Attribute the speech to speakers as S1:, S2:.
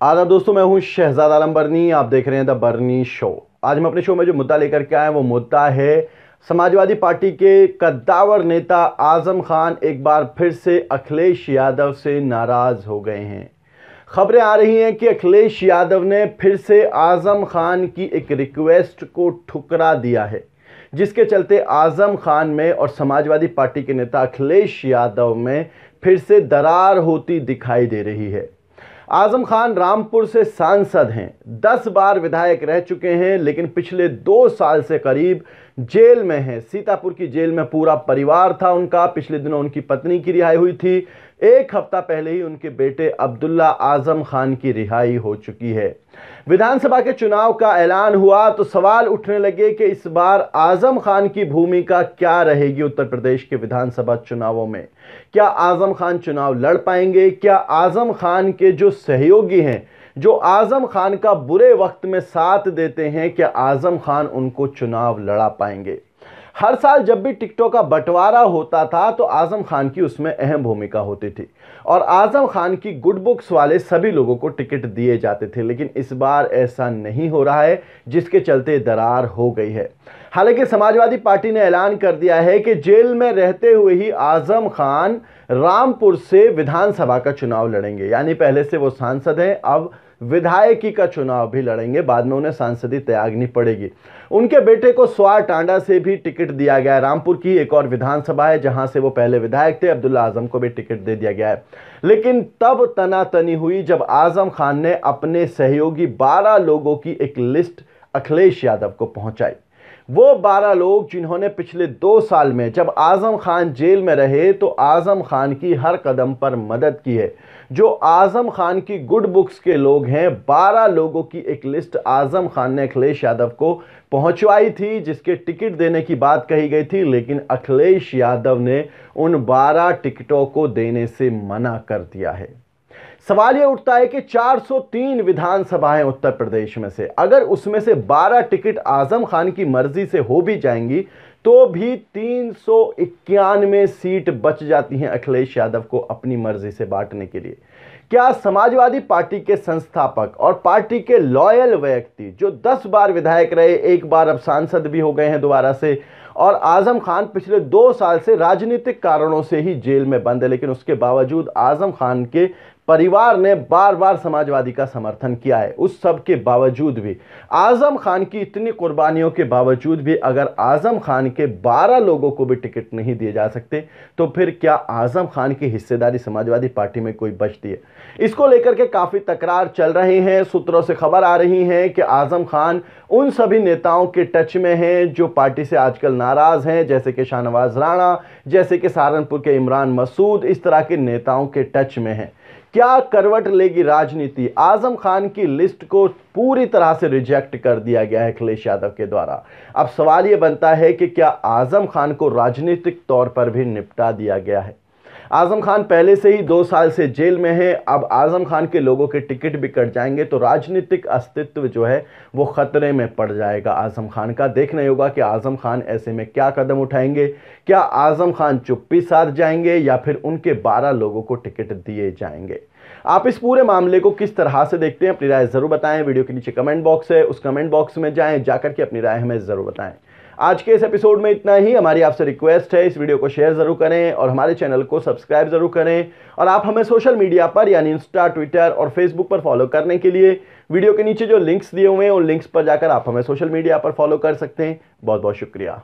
S1: आदाब दोस्तों, मैं हूँ शहजाद आलम बर्नी, आप देख रहे हैं द बर्नी शो। आज हम अपने शो में जो मुद्दा लेकर के आए वो मुद्दा है समाजवादी पार्टी के कद्दावर नेता आज़म खान एक बार फिर से अखिलेश यादव से नाराज़ हो गए हैं। खबरें आ रही हैं कि अखिलेश यादव ने फिर से आज़म खान की एक रिक्वेस्ट को ठुकरा दिया है, जिसके चलते आज़म खान में और समाजवादी पार्टी के नेता अखिलेश यादव में फिर से दरार होती दिखाई दे रही है। आज़म खान रामपुर से सांसद हैं। दस बार विधायक रह चुके हैं, लेकिन पिछले दो साल से करीब जेल में हैं। सीतापुर की जेल में पूरा परिवार था उनका। पिछले दिनों उनकी पत्नी की रिहाई हुई थी। एक हफ़्ता पहले ही उनके बेटे अब्दुल्ला आज़म खान की रिहाई हो चुकी है। विधानसभा के चुनाव का ऐलान हुआ तो सवाल उठने लगे कि इस बार आज़म खान की भूमिका क्या रहेगी उत्तर प्रदेश के विधानसभा चुनावों में? क्या आज़म खान चुनाव लड़ पाएँगे? क्या आज़म खान के जो सहयोगी हैं जो आज़म खान का बुरे वक्त में साथ देते हैं कि आज़म खान उनको चुनाव लड़ा पाएँगे। हर साल जब भी टिकटों का बंटवारा होता था तो आज़म खान की उसमें अहम भूमिका होती थी। और आज़म खान की गुड बुक्स वाले सभी लोगों को टिकट दिए जाते थे, लेकिन इस बार ऐसा नहीं हो रहा है, जिसके चलते दरार हो गई है। हालाँकि समाजवादी पार्टी ने ऐलान कर दिया है कि जेल में रहते हुए ही आज़म खान रामपुर से विधानसभा का चुनाव लड़ेंगे। यानी पहले से वो सांसद हैं, अब विधायकी का चुनाव भी लड़ेंगे, बाद में उन्हें सांसदी त्यागनी पड़ेगी। उनके बेटे को स्वार टांडा से भी टिकट दिया गया है। रामपुर की एक और विधानसभा है, जहाँ से वो पहले विधायक थे, अब्दुल्ला आज़म को भी टिकट दे दिया गया है। लेकिन तब तनातनी हुई जब आज़म खान ने अपने सहयोगी 12 लोगों की एक लिस्ट अखिलेश यादव को पहुंचाई। वो 12 लोग जिन्होंने पिछले दो साल में जब आज़म खान जेल में रहे तो आज़म खान की हर कदम पर मदद की है। जो आज़म खान की गुड बुक्स के लोग हैं 12 लोगों की एक लिस्ट आज़म खान ने अखिलेश यादव को पहुंचवाई थी, जिसके टिकट देने की बात कही गई थी, लेकिन अखिलेश यादव ने उन 12 टिकटों को देने से मना कर दिया है। सवाल यह उठता है कि 403 विधानसभाएँ उत्तर प्रदेश में से, अगर उसमें से 12 टिकट आज़म खान की मर्ज़ी से हो भी जाएँगी तो भी तीन सीट बच जाती हैं अखिलेश यादव को अपनी मर्ज़ी से बांटने के लिए। क्या समाजवादी पार्टी के संस्थापक और पार्टी के लॉयल व्यक्ति, जो 10 बार विधायक रहे, एक बार अब सांसद भी हो गए हैं दोबारा से, और आज़म खान पिछले दो साल से राजनीतिक कारणों से ही जेल में बंद है, लेकिन उसके बावजूद आज़म खान के परिवार ने बार बार समाजवादी का समर्थन किया है। उस सब के बावजूद भी। आज़म खान की इतनी कुर्बानियों के बावजूद भी अगर आज़म खान के 12 लोगों को भी टिकट नहीं दिए जा सकते तो फिर क्या आज़म खान की हिस्सेदारी समाजवादी पार्टी में कोई बचती है? इसको लेकर के काफ़ी तकरार चल रहे हैं। सूत्रों से खबर आ रही है कि आज़म खान उन सभी नेताओं के टच में हैं जो पार्टी से आजकल नाराज़ हैं, जैसे कि शाहनवाज राणा, जैसे कि सहारनपुर के इमरान मसूद, इस तरह के नेताओं के टच में हैं। क्या करवट लेगी राजनीति। आज़म खान की लिस्ट को पूरी तरह से रिजेक्ट कर दिया गया है अखिलेश यादव के द्वारा। अब सवाल यह बनता है कि क्या आज़म खान को राजनीतिक तौर पर भी निपटा दिया गया है? आज़म खान पहले से ही दो साल से जेल में है। अब आज़म खान के लोगों के टिकट भी कट जाएँगे तो राजनीतिक अस्तित्व जो है, वो खतरे में पड़ जाएगा आज़म खान का। देखना होगा कि आज़म खान ऐसे में क्या कदम उठाएँगे। क्या आज़म खान चुप्पी साध जाएँगे या फिर उनके बारह लोगों को टिकट दिए जाएँगे? आप इस पूरे मामले को किस तरह से देखते हैं, अपनी राय ज़रूर बताएँ। वीडियो के नीचे कमेंट बॉक्स है, उस कमेंट बॉक्स में जाएँ, जाकर के अपनी राय हमें ज़रूर बताएँ। आज के इस एपिसोड में इतना ही। हमारी आपसे रिक्वेस्ट है, इस वीडियो को शेयर ज़रूर करें और हमारे चैनल को सब्सक्राइब ज़रूर करें और आप हमें सोशल मीडिया पर, यानी इंस्टा, ट्विटर और फेसबुक पर फॉलो करने के लिए वीडियो के नीचे जो लिंक्स दिए हुए हैं, उन लिंक्स पर जाकर आप हमें सोशल मीडिया पर फॉलो कर सकते हैं। बहुत बहुत शुक्रिया।